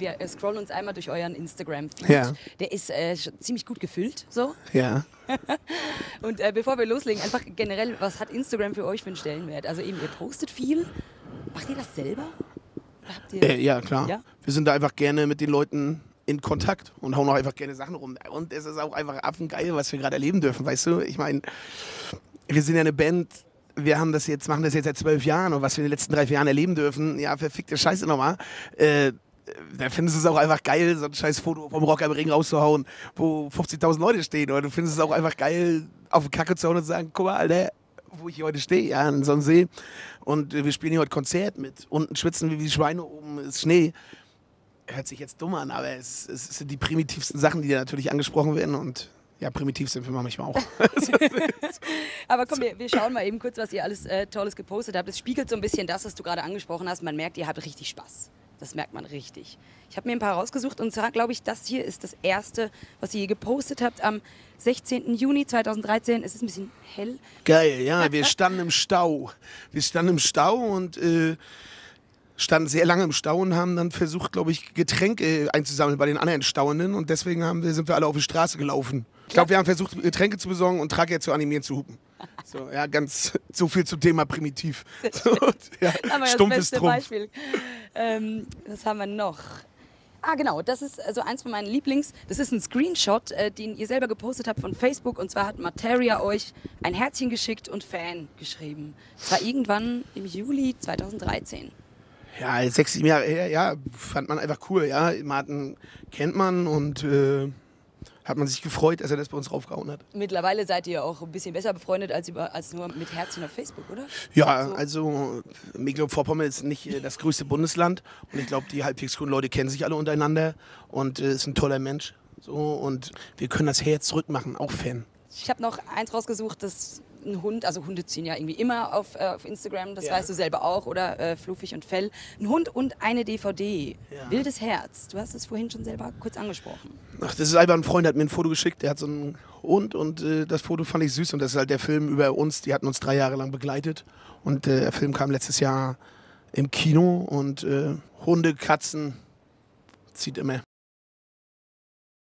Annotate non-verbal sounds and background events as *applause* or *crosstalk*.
Wir äh, scrollen uns einmal durch euren Instagram-Feed. Ja. Der ist äh, ziemlich gut gefüllt, so. Ja. *laughs* Und äh, bevor wir loslegen, einfach generell, was hat Instagram für euch für einen Stellenwert? Also eben, ihr postet viel. Macht ihr das selber? Ihr Äh, ja, klar. Ja? Wir sind da einfach gerne mit den Leuten in Kontakt und hauen auch einfach gerne Sachen rum. Und es ist auch einfach affengeil, was wir gerade erleben dürfen, weißt du? Ich meine, wir sind ja eine Band, wir haben das jetzt, machen das jetzt seit zwölf Jahren und was wir in den letzten drei, vier Jahren erleben dürfen, ja, verfickte Scheiße nochmal. Äh, da findest du es auch einfach geil, so ein scheiß Foto vom Rock am Ring rauszuhauen, wo 50.000 Leute stehen. Oder du findest es auch einfach geil, auf den Kacke zu hauen und zu sagen, guck mal, Alter, wo ich hier heute stehe, ja, in See. Und äh, wir spielen hier heute Konzert mit. Unten schwitzen wir wie Schweine, oben ist Schnee. Hört sich jetzt dumm an, aber es, es sind die primitivsten Sachen, die da natürlich angesprochen werden. Und ja, primitiv sind wir manchmal auch. *laughs* Aber komm, wir, wir schauen mal eben kurz, was ihr alles äh, Tolles gepostet habt. Es spiegelt so ein bisschen das, was du gerade angesprochen hast. Man merkt, ihr habt richtig Spaß. Das merkt man richtig. Ich habe mir ein paar rausgesucht und zwar glaube ich, das hier ist das erste, was ihr gepostet habt am 16. Juni 2013. Es ist ein bisschen hell. Geil, ja, *laughs* wir standen im Stau. Wir standen im Stau und äh, standen sehr lange im Stau und haben dann versucht, glaube ich, Getränke einzusammeln bei den anderen Stauenden und deswegen haben wir, sind wir alle auf die Straße gelaufen. Ich glaube, wir haben versucht, Getränke zu besorgen und Tracker zu animieren, zu hupen. So, ja, ganz so viel zum Thema primitiv. So, *laughs* ja, stumpfes beste Trumpf. Beispiel. Ähm, was haben wir noch? Ah, genau, das ist also eins von meinen Lieblings. Das ist ein Screenshot, äh, den ihr selber gepostet habt von Facebook. Und zwar hat Materia euch ein Herzchen geschickt und Fan geschrieben. Das war irgendwann im Juli 2013. Ja, sechs, sieben Jahre her, ja, fand man einfach cool, ja. Martin kennt man und äh, hat man sich gefreut, dass er das bei uns draufgehauen hat. Mittlerweile seid ihr auch ein bisschen besser befreundet als, über, als nur mit Herzchen auf Facebook, oder? Ja, So. also Mecklenburg-Vorpommern ist nicht äh, das größte Bundesland und ich glaube, die halbwegs coolen Leute kennen sich alle untereinander und äh, ist ein toller Mensch. So, und wir können das Herz zurückmachen, auch Fan. Ich habe noch eins rausgesucht, das ein Hund, also Hunde ziehen ja irgendwie immer auf, äh, auf Instagram, das Ja. weißt du selber auch, oder äh, Fluffig und Fell. Ein Hund und eine DVD. Ja. Wildes Herz. Du hast es vorhin schon selber kurz angesprochen. Ach, das ist einfach ein Freund, der hat mir ein Foto geschickt, der hat so einen Hund und äh, das Foto fand ich süß und das ist halt der Film über uns, die hatten uns drei Jahre lang begleitet und äh, der Film kam letztes Jahr im Kino und äh, Hunde, Katzen, zieht immer.